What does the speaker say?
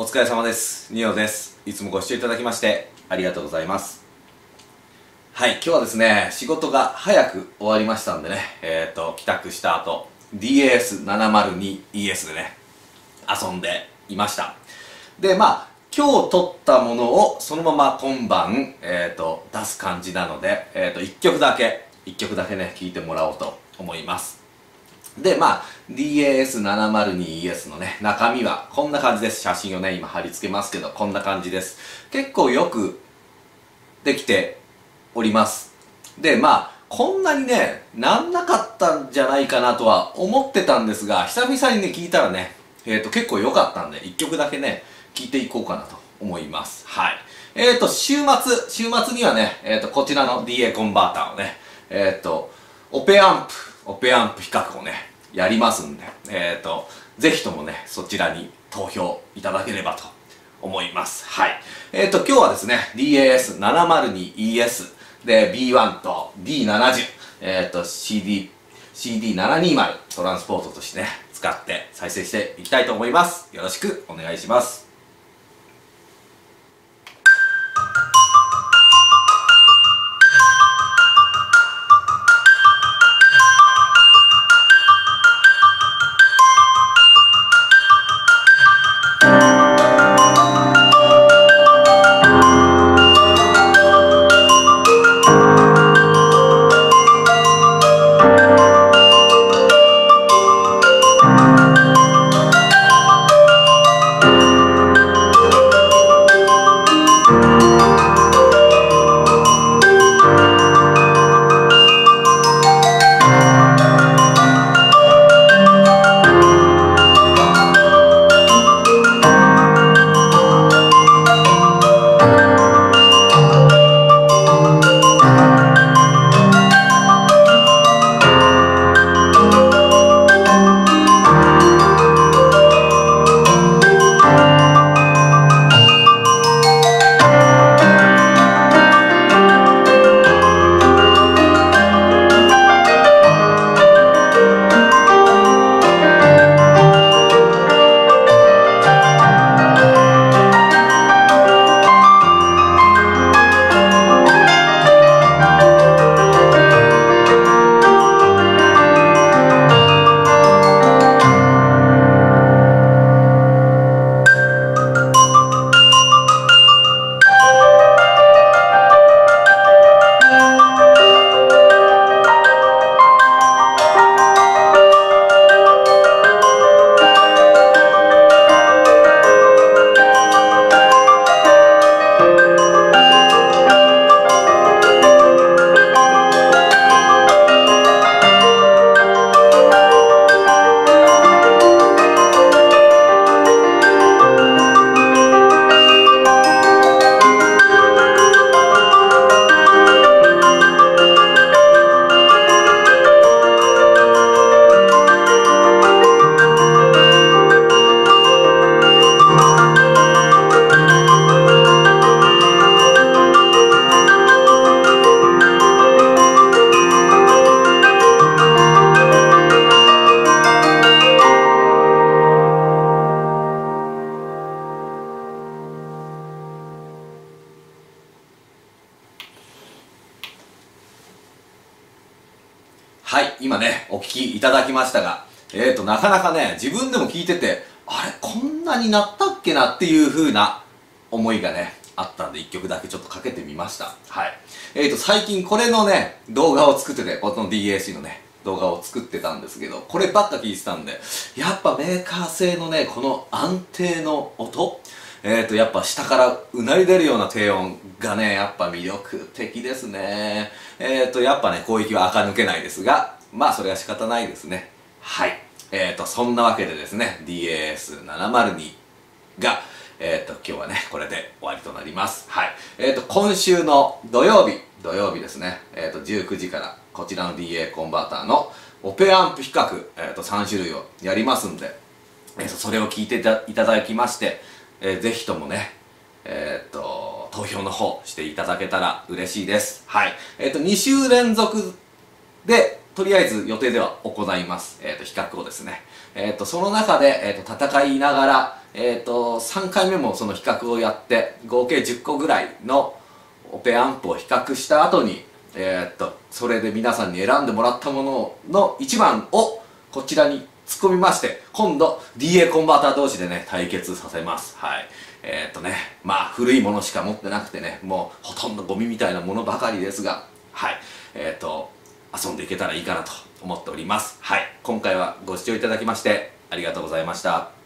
お疲れ様です。ニオです。いつもご視聴いただきましてありがとうございます。はい今日はですね仕事が早く終わりましたんでね。えっ、ー、と帰宅した後 DAS702ES でね遊んでいました。でまあ今日撮ったものをそのまま今晩、えーと、出す感じなので、えーと、1曲だけ1曲だけね聴いてもらおうと思います。でまあ DAS702ES のね中身はこんな感じです写真をね今貼り付けますけどこんな感じです結構よくできておりますでまあこんなにねなんなかったんじゃないかなとは思ってたんですが久々にね聞いたらねえっ、ー、と結構良かったんで1曲だけね聞いていこうかなと思います。はい。えっ、ー、と、週末、週末にはね、えっ、ー、と、こちらの DA コンバーターをね、えっ、と、オペアンプ、オペアンプ比較をね、やりますんで、えっ、と、ぜひともね、そちらに投票いただければと思います。はい。えっ、と、今日はですね、DAS702ES で B1 と D70、えっ、と、CD、CD720 トランスポートとしてね、使って再生していきたいと思います。よろしくお願いします。はい、今ね、お聴きいただきましたが、えーと、なかなかね、自分でも聞いてて、あれ、こんなになったっけなっていう風な思いがね、あったんで、一曲だけちょっとかけてみました。はい。えーと、最近これのね、動画を作ってて、この DAC のね、動画を作ってたんですけど、こればっか聞いてたんで、やっぱメーカー製のね、この安定の音、えっ、ー、と、やっぱ下からうなり出るような低音がね、やっぱ魅力的ですね。えっ、ー、と、やっぱね、攻撃は垢抜けないですが、まあ、それは仕方ないですね。はい。えっ、ー、と、そんなわけでですね、DAS702 が、えっ、と、今日はね、これで終わりとなります。はい。えっ、と、今週の土曜日、土曜日ですね、えっ、と、19時から、こちらの DA コンバーターのオペアンプ比較、えっ、と、3種類をやりますんで、えー、とそれを聞いていただきまして、えー、ぜひともね、えー、っと、投票の方していただけたら嬉しいです。はい。えー、っと、2週連続で、とりあえず予定では行います。えっと、比較をですね。えっと、その中で、えっと、戦いながら、えっ、と3回目もその比較をやって合計10個ぐらいのオペアンプを比較した後にえっとそれで皆さんに選んでもらったものの1番をこちらに突っ込みまして今度 DA コンバーター同士でね対決させます。はい。えーっとねまあ古いものしか持ってなくてねもうほとんどゴミみたいなものばかりですがはい。えーっと遊んでいけたらいいかなと思っております。はい。今回はご視聴いただきましてありがとうございました。